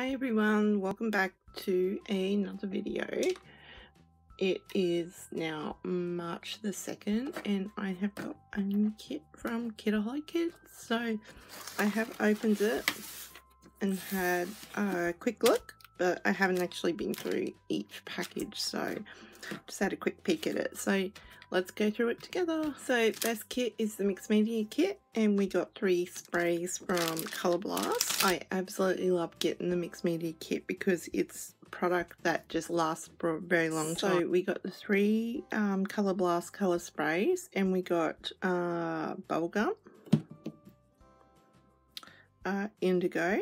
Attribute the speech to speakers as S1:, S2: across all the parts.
S1: Hi everyone, welcome back to another video. It is now March the 2nd and I have got a new kit from Kitaholic Kits. So I have opened it and had a quick look, but I haven't actually been through each package. So just had a quick peek at it. So let's go through it together. So this kit is the mixed media kit and we got three sprays from Colour Blast. I absolutely love getting the mixed media kit because it's product that just lasts for a very long time. So we got the three um, Colour Blast colour sprays and we got uh, Bubblegum, uh, Indigo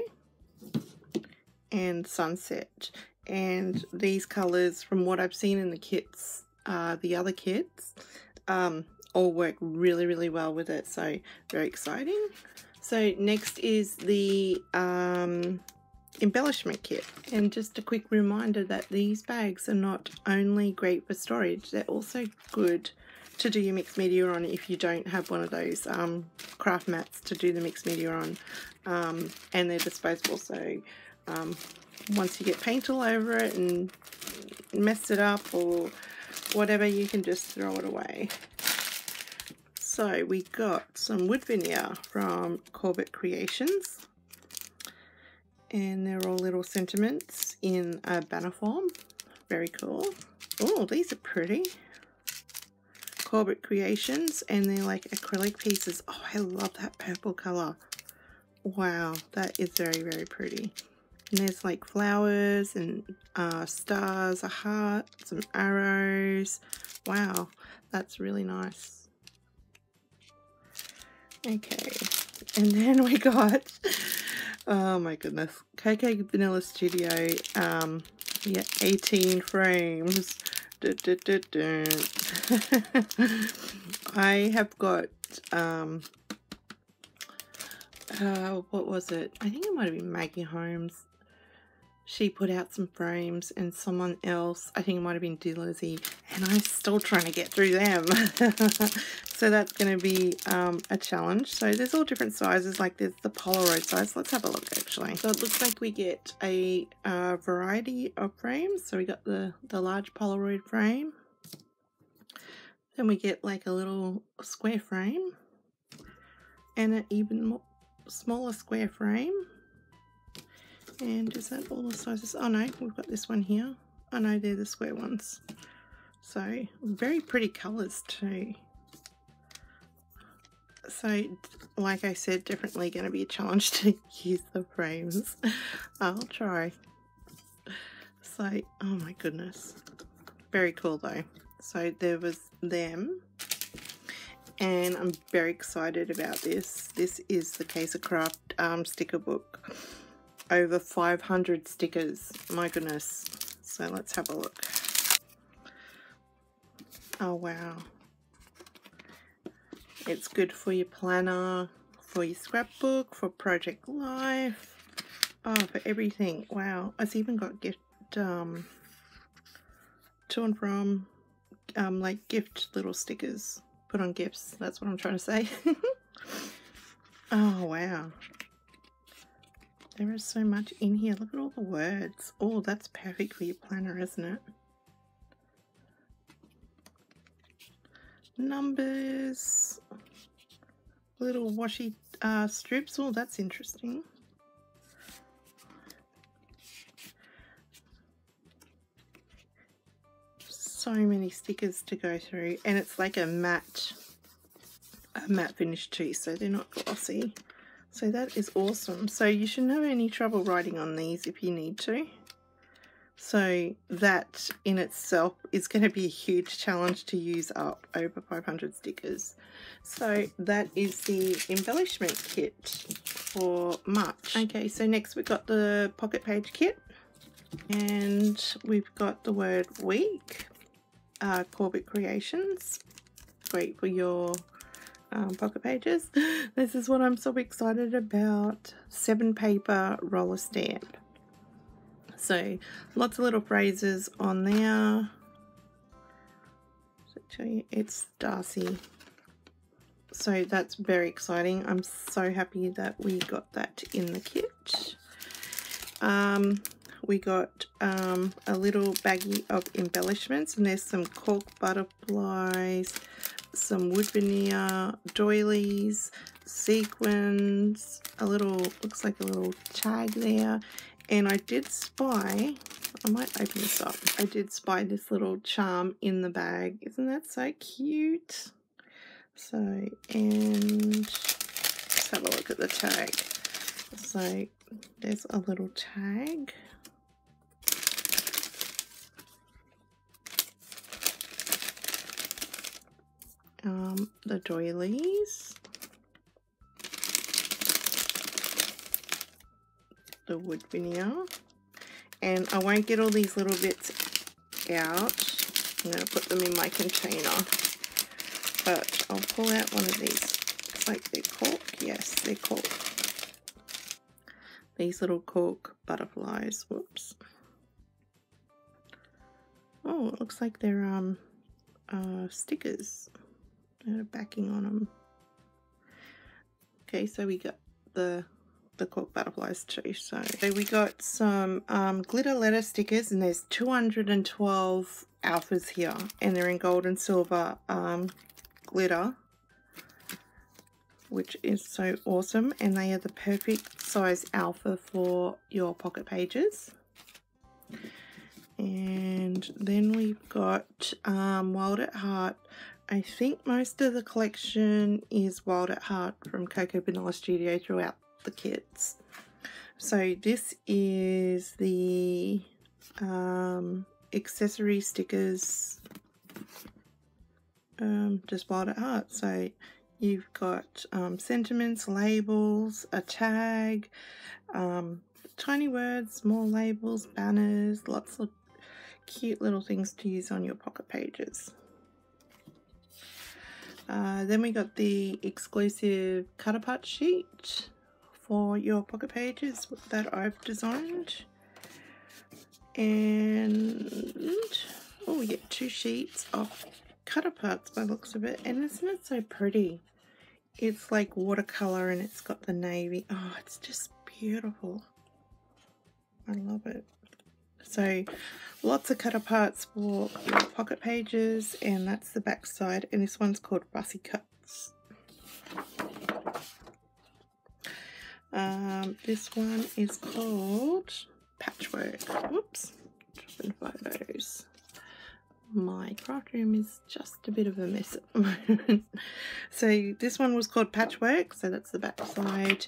S1: and Sunset and these colors from what I've seen in the kits uh, the other kits um, all work really really well with it so very exciting. So next is the um, embellishment kit. And just a quick reminder that these bags are not only great for storage they're also good to do your mixed media on if you don't have one of those um, craft mats to do the mixed media on. Um, and they're disposable so um, once you get paint all over it and mess it up or whatever you can just throw it away. So we got some wood veneer from Corbett Creations. And they're all little sentiments in a banner form. Very cool. Oh these are pretty. Corbett Creations and they're like acrylic pieces. Oh I love that purple color. Wow that is very very pretty and there's like flowers and uh, stars, a heart, some arrows. Wow, that's really nice. Okay, and then we got, oh my goodness, Cocoa Vanilla Studio, um, yeah, 18 frames. I have got, um, uh, what was it? I think it might have been Maggie Holmes she put out some frames and someone else, I think it might have been Lizzie, and I'm still trying to get through them. so that's going to be um, a challenge. So there's all different sizes, like there's the Polaroid size. Let's have a look actually. So it looks like we get a uh, variety of frames. So we got the, the large Polaroid frame. Then we get like a little square frame and an even smaller square frame and is that all the sizes? Oh no, we've got this one here. Oh no, they're the square ones. So, very pretty colours too. So, like I said, definitely going to be a challenge to use the frames. I'll try. So, oh my goodness. Very cool though. So there was them. And I'm very excited about this. This is the Kaisercraft um, sticker book over 500 stickers. My goodness. So let's have a look. Oh, wow. It's good for your planner, for your scrapbook, for Project Life. Oh, for everything. Wow. It's even got gift, um, to and from, um, like gift little stickers. Put on gifts. That's what I'm trying to say. oh, wow. There is so much in here. Look at all the words. Oh, that's perfect for your planner, isn't it? Numbers. Little washi uh, strips. Oh, that's interesting. So many stickers to go through. And it's like a matte, a matte finish too, so they're not glossy. So that is awesome. So you shouldn't have any trouble writing on these if you need to. So that in itself is going to be a huge challenge to use up over 500 stickers. So that is the embellishment kit for March. Okay, so next we've got the pocket page kit. And we've got the word week, uh, Corbett Creations. Great for your um, pocket pages. This is what I'm so excited about. Seven paper roller stamp. So lots of little phrases on there. It's Darcy. So that's very exciting. I'm so happy that we got that in the kit. Um, we got um, a little baggie of embellishments and there's some cork butterflies, some wood veneer, doilies, sequins, a little, looks like a little tag there. And I did spy, I might open this up, I did spy this little charm in the bag. Isn't that so cute? So, and let's have a look at the tag. So, there's a little tag. Um, the doilies. The wood veneer. And I won't get all these little bits out. I'm going to put them in my container. But I'll pull out one of these. Looks like they're cork. Yes, they're cork. These little cork butterflies. Whoops. Oh, it looks like they're um uh, stickers backing on them. Okay, so we got the the cork butterflies too. So, so we got some um, glitter letter stickers, and there's 212 alphas here, and they're in gold and silver um, glitter, which is so awesome. And they are the perfect size alpha for your pocket pages. And then we've got um, Wild at Heart I think most of the collection is Wild at Heart from Cocoa Vanilla Studio throughout the kits. So this is the um, accessory stickers, um, just Wild at Heart. So you've got um, sentiments, labels, a tag, um, tiny words, small labels, banners, lots of cute little things to use on your pocket pages. Uh, then we got the exclusive cut apart sheet for your pocket pages that I've designed. And oh, we get two sheets of cut aparts by looks of it. And isn't it so pretty? It's like watercolor and it's got the navy. Oh, it's just beautiful. I love it. So lots of cut parts for your pocket pages and that's the back side and this one's called Fussy Cuts. Um, this one is called Patchwork. Whoops, dropping photos. My craft room is just a bit of a mess at the moment. so this one was called Patchwork, so that's the back side,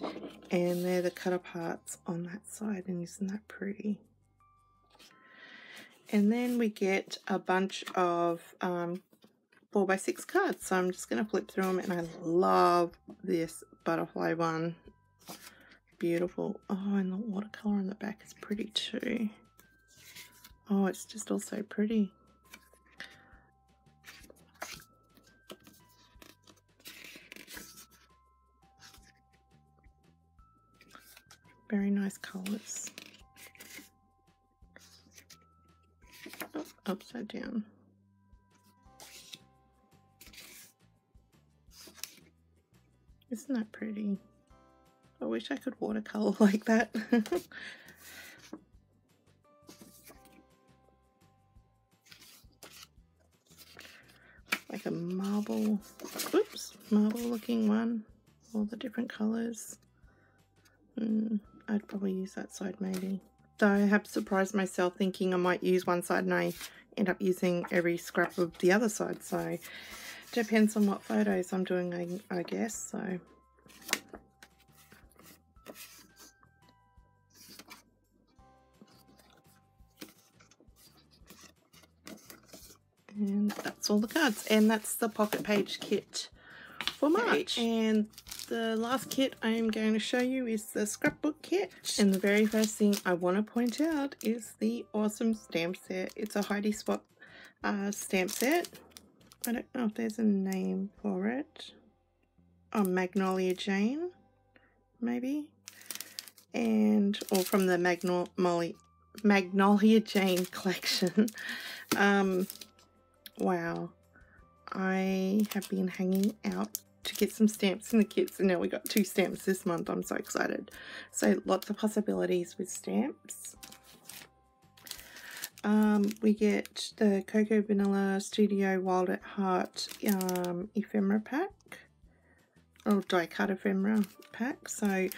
S1: and they're the cut parts on that side, and isn't that pretty? And then we get a bunch of um, 4 by 6 cards. So I'm just going to flip through them and I love this butterfly one. Beautiful. Oh, and the watercolor on the back is pretty too. Oh, it's just all so pretty. Very nice colours. Upside down. Isn't that pretty? I wish I could watercolor like that. like a marble, oops, marble looking one. All the different colors. Mm, I'd probably use that side maybe. So I have surprised myself thinking I might use one side and I end up using every scrap of the other side. So depends on what photos I'm doing, I, I guess. So and that's all the cards and that's the pocket page kit for March and the last kit I am going to show you is the scrapbook kit. And the very first thing I want to point out is the awesome stamp set. It's a Heidi Swapp uh, stamp set. I don't know if there's a name for it. Oh, Magnolia Jane, maybe? And, or from the Magnolia, Magnolia Jane collection. um, wow. I have been hanging out to get some stamps in the kits and now we got two stamps this month. I'm so excited. So lots of possibilities with stamps. Um, we get the Cocoa Vanilla Studio Wild at Heart um, ephemera pack or die cut ephemera pack. So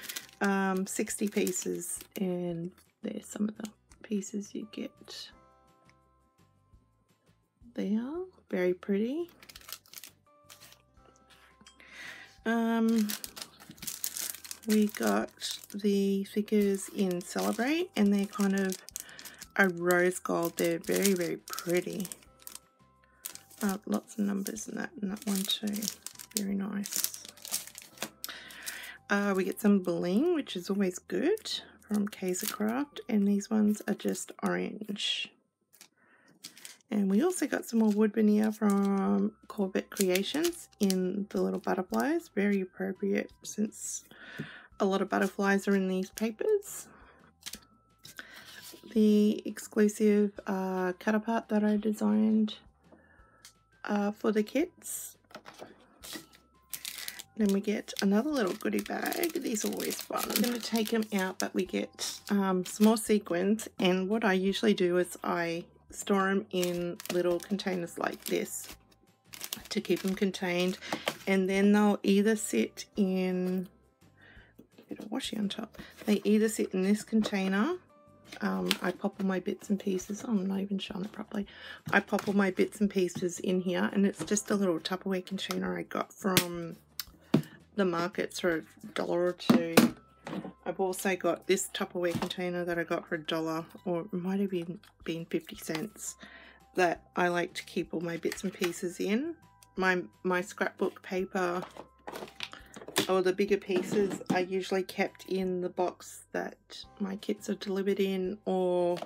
S1: um, 60 pieces and there's some of the pieces you get there. Very pretty. Um, we got the figures in Celebrate and they're kind of a rose gold. They're very, very pretty. Uh, lots of numbers in that, in that one too. Very nice. Uh, we get some bling, which is always good from Kaisercraft. And these ones are just orange. And we also got some more wood veneer from Corbett Creations in the little butterflies. Very appropriate since a lot of butterflies are in these papers. The exclusive uh, cut apart that I designed uh, for the kits. Then we get another little goodie bag. These are always fun. I'm going to take them out, but we get um, some more sequins. And what I usually do is I store them in little containers like this to keep them contained. And then they'll either sit in a bit of washi on top. They either sit in this container um, I pop all my bits and pieces I'm not even showing it properly. I pop all my bits and pieces in here and it's just a little Tupperware container I got from the markets for a dollar or two I've also got this Tupperware container that I got for a dollar, or it might have been, been 50 cents, that I like to keep all my bits and pieces in. My, my scrapbook paper, or the bigger pieces, are usually kept in the box that my kits are delivered in, or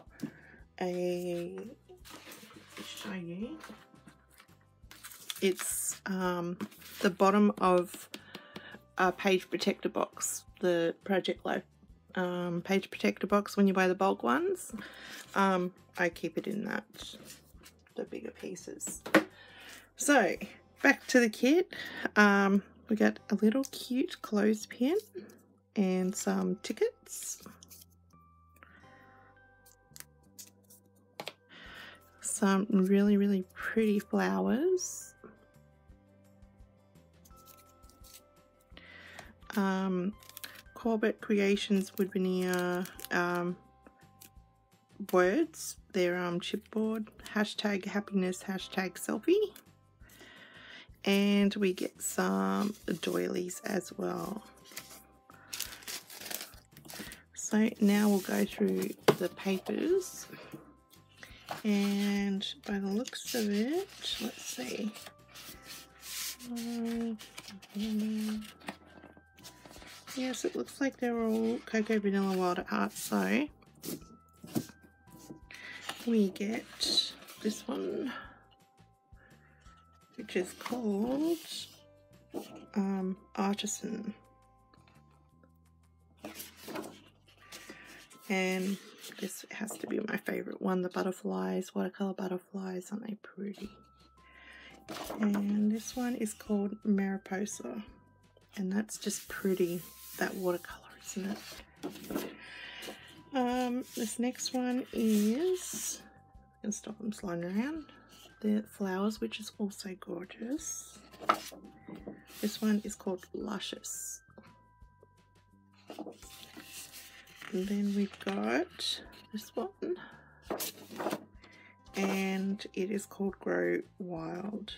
S1: a, show you, it's um, the bottom of a page protector box the Project Life um, page protector box when you buy the bulk ones. Um, I keep it in that, the bigger pieces. So, back to the kit. Um, we got a little cute clothespin and some tickets. Some really, really pretty flowers. Um, Corbett Creations wood veneer um, words. Their um, chipboard. Hashtag happiness, hashtag selfie. And we get some doilies as well. So now we'll go through the papers. And by the looks of it, let's see. Uh, Yes, it looks like they're all Cocoa Vanilla Wild at Heart. So we get this one, which is called um, Artisan. And this has to be my favorite one, the butterflies, watercolor butterflies, aren't they pretty? And this one is called Mariposa, and that's just pretty that watercolor, isn't it? Um, this next one is, to stop them sliding around, the flowers, which is also gorgeous. This one is called Luscious. And then we've got this one. And it is called Grow Wild.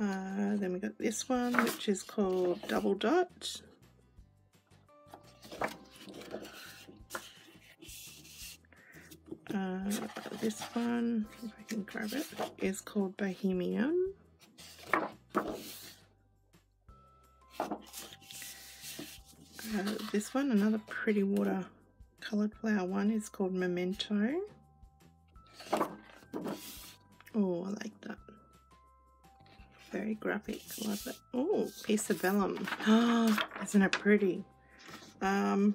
S1: Uh, then we got this one, which is called Double Dot. Uh, this one, if I can grab it, is called Bohemian. Uh, this one, another pretty water coloured flower one, is called Memento. Oh, I like that. Very graphic. Love it. Oh, piece of vellum. Oh, isn't it pretty? Um,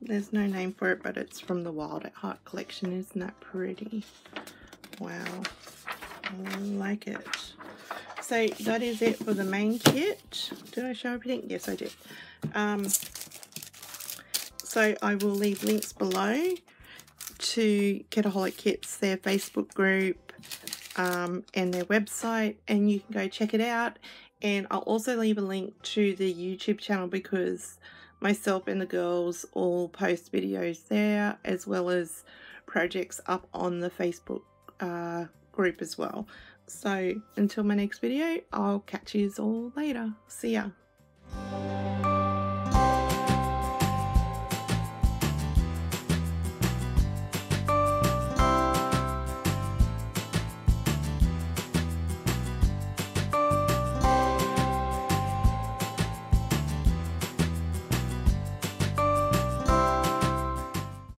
S1: there's no name for it, but it's from the Wild at Heart collection. Isn't that pretty? Wow. I like it. so that is it for the main kit. Did I show everything? Yes, I did. Um, so I will leave links below to Kitaholic Kits, their Facebook group, um, and their website, and you can go check it out. And I'll also leave a link to the YouTube channel because myself and the girls all post videos there as well as projects up on the Facebook uh, group as well. So until my next video, I'll catch you all later. See ya.